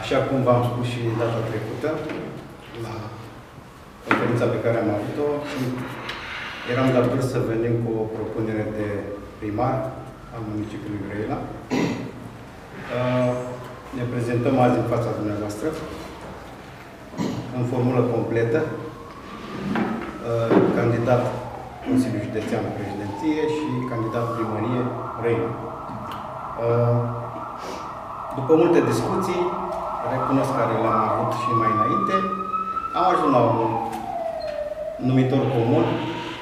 Așa cum v-am spus și data trecută, la conferința pe care am avut-o, eram dator să venim cu o propunere de primar al municipiului Brăila. Uh, Ne prezentăm azi în fața dumneavoastră, în formulă completă, uh, candidat Consiliul Județean Președinție și candidat primărie Brăila. Uh, După multe discuții, recunosc care le-am avut și mai înainte, am ajuns la un numitor comun,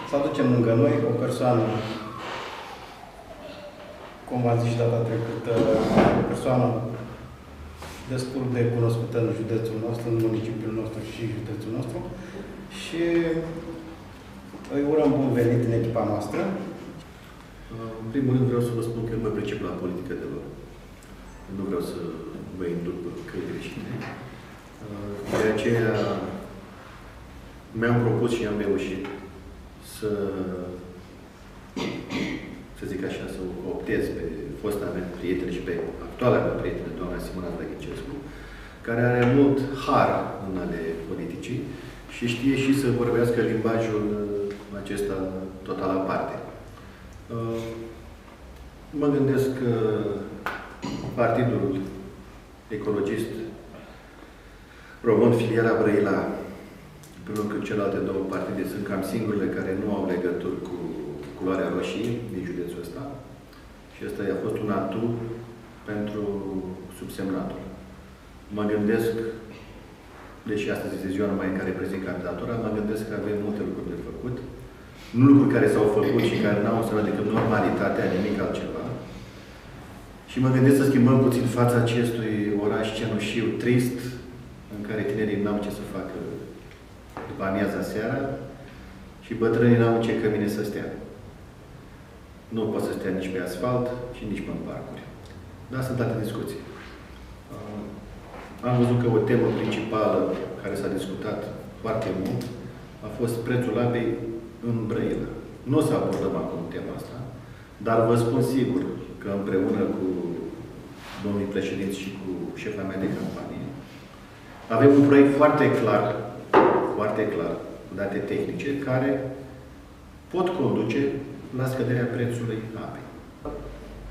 să aducem lângă noi o persoană, cum v-am zis și data trecută, o persoană destul de cunoscută în județul nostru, în municipiul nostru și județul nostru și îi urăm bun venit în echipa noastră. În primul rând vreau să vă spun că nu mă pricep la politică deloc. Nu vreau să vă induc căi greșite. De aceea mi-am propus și am reușit să, să zic așa, să o optez pe fosta mea prietenă și pe actuala mea prietenă, doamna Simona Drăghicescu, care are mult har în ale politicii și știe și să vorbească limbajul acesta total aparte. Uh, Mă gândesc că Partidul Ecologist Român, filiala Brăila, împreună cu celelalte două partide, sunt cam singurele care nu au legături cu culoarea roșie din județul ăsta. Și ăsta a fost un atu pentru subsemnatul. Mă gândesc, deși astăzi este ziua numai în care prezint candidatura, mă gândesc că avem multe lucruri de făcut. Nu lucruri care s-au făcut și care n-au însemnat decât normalitatea, nimic altceva. Și mă gândesc să schimbăm puțin fața acestui oraș cenușiu trist, în care tinerii n-au ce să facă după amiaza seara și bătrânii n-au ce cămine să stea. Nu pot să stea nici pe asfalt și nici pe în parcuri. Dar sunt alte discuții. Uh, Am văzut că o temă principală care s-a discutat foarte mult a fost prețul apei în Brăila. Nu o să abordăm acum tema asta, dar vă spun sigur că împreună cu domnul președinte și cu șefa mea de campanie, avem un proiect foarte clar, foarte clar, cu date tehnice, care pot conduce la scăderea prețului apei.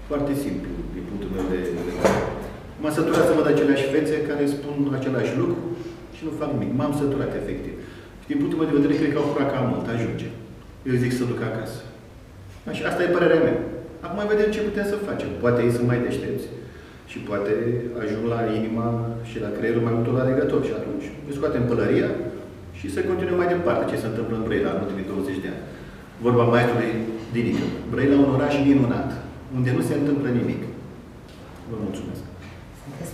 Foarte simplu, din punctul meu de vedere. M-am săturat să văd aceleași fețe care spun același lucru și nu fac nimic. M-am săturat, efectiv. Și din punctul meu de vedere, cred că au furat cam mult, ajunge. Eu zic să duc acasă. Așa, asta e părerea mea. Acum vedem ce putem să facem. Poate ei sunt mai deștepți și poate ajung la inima și la creierul mai multor alegători și atunci îi scoatem pălăria și să continuăm mai departe ce se întâmplă în Brăila în ultimii 20 de ani. Vorba maestrului Dinică. Brăila un oraș minunat, unde nu se întâmplă nimic. Vă mulțumesc. Sunteți